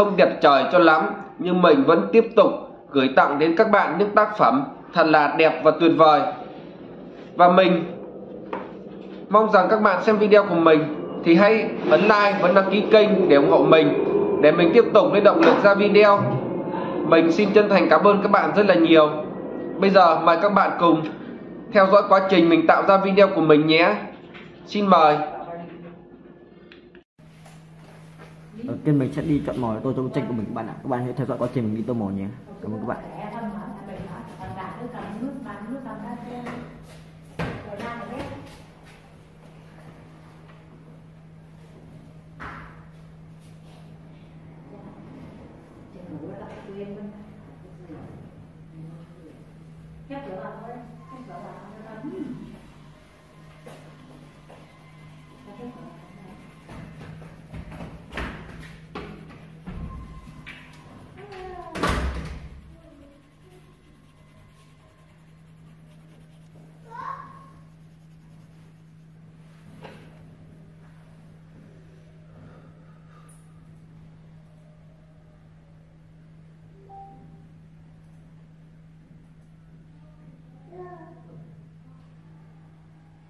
không đẹp trời cho lắm, nhưng mình vẫn tiếp tục gửi tặng đến các bạn những tác phẩm thật là đẹp và tuyệt vời. Và mình mong rằng các bạn xem video của mình thì hãy ấn like và đăng ký kênh để ủng hộ mình, để mình tiếp tục lấy động lực ra video. Mình xin chân thành cảm ơn các bạn rất là nhiều. Bây giờ mời các bạn cùng theo dõi quá trình mình tạo ra video của mình nhé. Xin mời. Ờ, ở kênh mình sẽ đi chọn mồi tôi trong tranh của mình. Các bạn ạ, các bạn hãy theo dõi quá trình mình đi tô mồi nhé. Cảm ơn các bạn. Hãy subscribe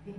You.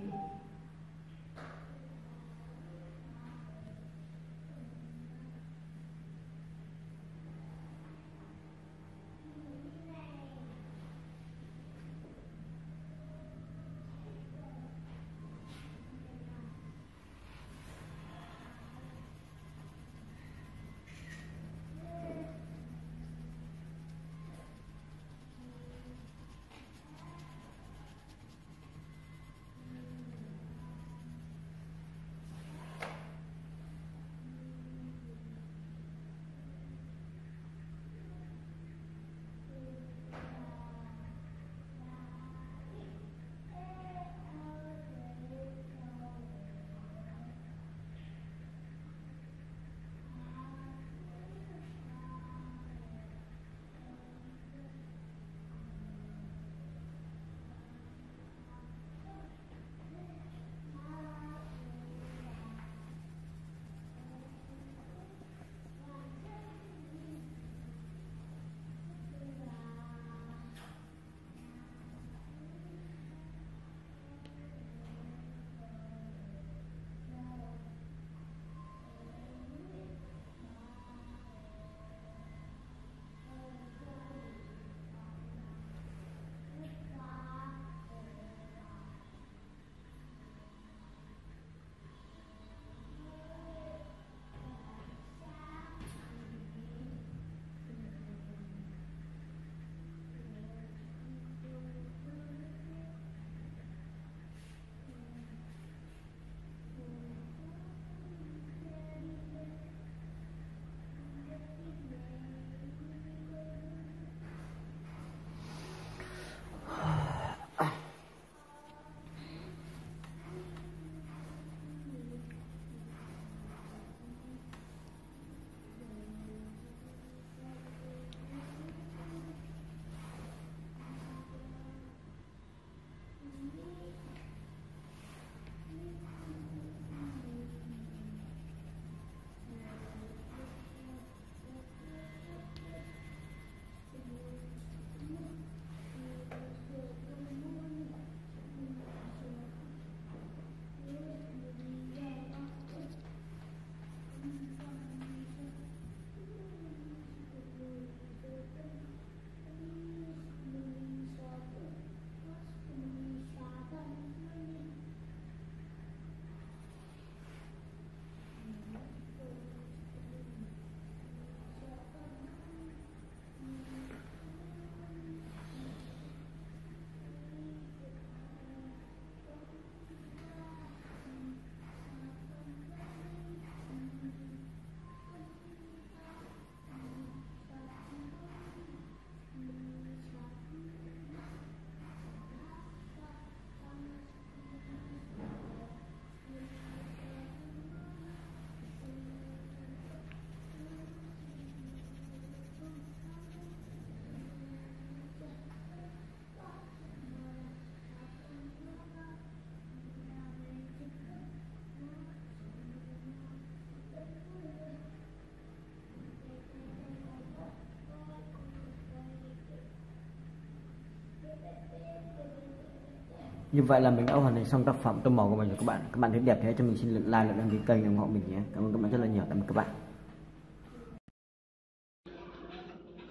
Như vậy là mình đã hoàn thành xong tác phẩm. Tô màu của mình rồi các bạn các bạn thấy đẹp thế cho mình xin like và đăng ký kênh ủng hộ mình nhé. Cảm ơn các bạn rất là nhiều. Cảm ơn các bạn.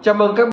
Chào mừng các